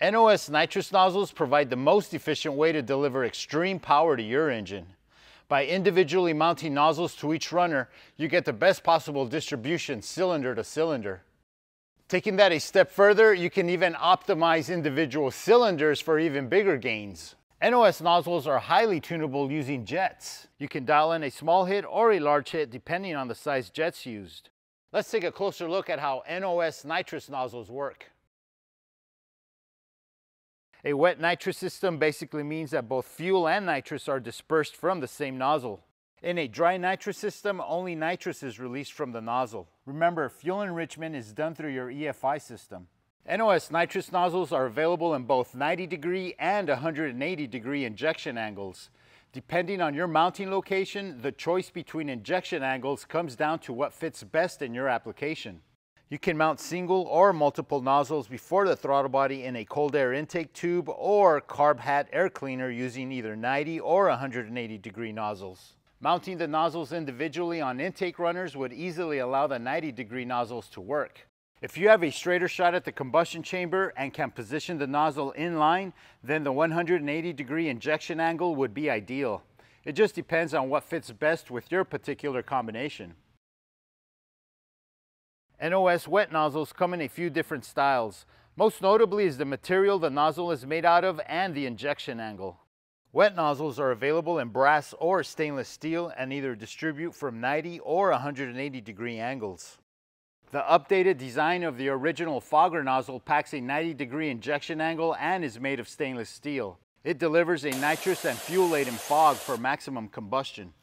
NOS nitrous nozzles provide the most efficient way to deliver extreme power to your engine. By individually mounting nozzles to each runner, you get the best possible distribution cylinder to cylinder. Taking that a step further, you can even optimize individual cylinders for even bigger gains. NOS nozzles are highly tunable using jets. You can dial in a small hit or a large hit depending on the size jets used. Let's take a closer look at how NOS nitrous nozzles work. A wet nitrous system basically means that both fuel and nitrous are dispersed from the same nozzle. In a dry nitrous system, only nitrous is released from the nozzle. Remember, fuel enrichment is done through your EFI system. NOS nitrous nozzles are available in both 90 degree and 180 degree injection angles. Depending on your mounting location, the choice between injection angles comes down to what fits best in your application. You can mount single or multiple nozzles before the throttle body in a cold air intake tube or carb hat air cleaner using either 90 or 180 degree nozzles. Mounting the nozzles individually on intake runners would easily allow the 90 degree nozzles to work. If you have a straighter shot at the combustion chamber and can position the nozzle in line, then the 180 degree injection angle would be ideal. It just depends on what fits best with your particular combination. NOS wet nozzles come in a few different styles. Most notably is the material the nozzle is made out of and the injection angle. Wet nozzles are available in brass or stainless steel and either distribute from 90 or 180 degree angles. The updated design of the original Fogger nozzle packs a 90 degree injection angle and is made of stainless steel. It delivers a nitrous and fuel-laden fog for maximum combustion.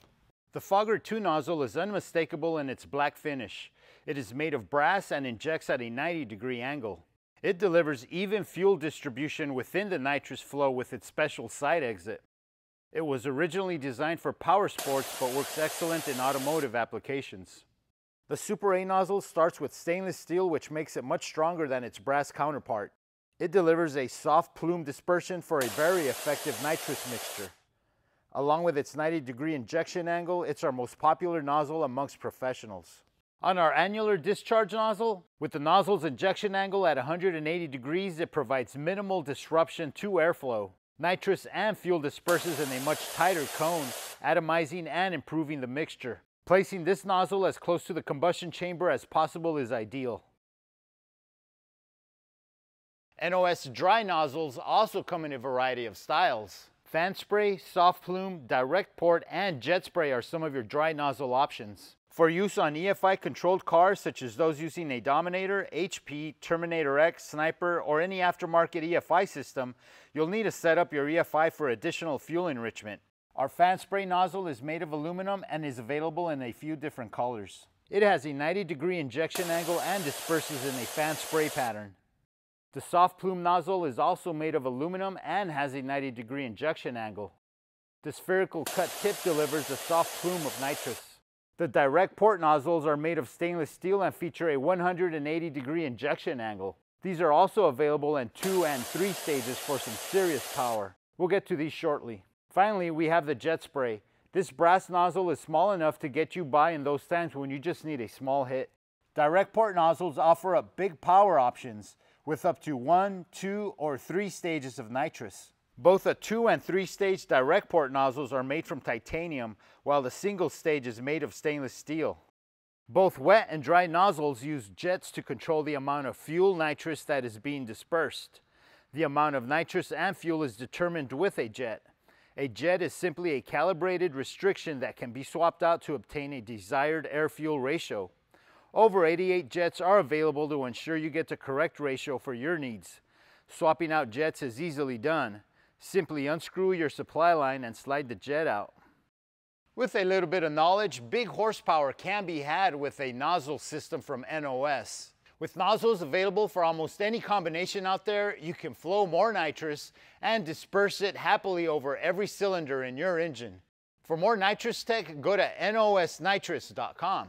The Fogger 2 nozzle is unmistakable in its black finish. It is made of brass and injects at a 90 degree angle. It delivers even fuel distribution within the nitrous flow with its special side exit. It was originally designed for power sports but works excellent in automotive applications. The Super A nozzle starts with stainless steel which makes it much stronger than its brass counterpart. It delivers a soft plume dispersion for a very effective nitrous mixture. Along with its 90 degree injection angle, it's our most popular nozzle amongst professionals. On our annular discharge nozzle, with the nozzle's injection angle at 180 degrees, it provides minimal disruption to airflow. Nitrous and fuel disperses in a much tighter cone, atomizing and improving the mixture. Placing this nozzle as close to the combustion chamber as possible is ideal. NOS dry nozzles also come in a variety of styles. Fan spray, soft plume, direct port, and jet spray are some of your dry nozzle options. For use on EFI controlled cars such as those using a Dominator, HP, Terminator X, Sniper, or any aftermarket EFI system, you'll need to set up your EFI for additional fuel enrichment. Our fan spray nozzle is made of aluminum and is available in a few different colors. It has a 90 degree injection angle and disperses in a fan spray pattern. The soft plume nozzle is also made of aluminum and has a 90 degree injection angle. The spherical cut tip delivers a soft plume of nitrous. The direct port nozzles are made of stainless steel and feature a 180 degree injection angle. These are also available in two and three stages for some serious power. We'll get to these shortly. Finally, we have the jet spray. This brass nozzle is small enough to get you by in those times when you just need a small hit. Direct port nozzles offer up big power options with up to one, two, or three stages of nitrous. Both a two and three stage direct port nozzles are made from titanium, while the single stage is made of stainless steel. Both wet and dry nozzles use jets to control the amount of fuel nitrous that is being dispersed. The amount of nitrous and fuel is determined with a jet. A jet is simply a calibrated restriction that can be swapped out to obtain a desired air-fuel ratio. Over 88 jets are available to ensure you get the correct ratio for your needs. Swapping out jets is easily done. Simply unscrew your supply line and slide the jet out. With a little bit of knowledge, big horsepower can be had with a nozzle system from NOS. With nozzles available for almost any combination out there, you can flow more nitrous and disperse it happily over every cylinder in your engine. For more nitrous tech, go to nosnitrous.com.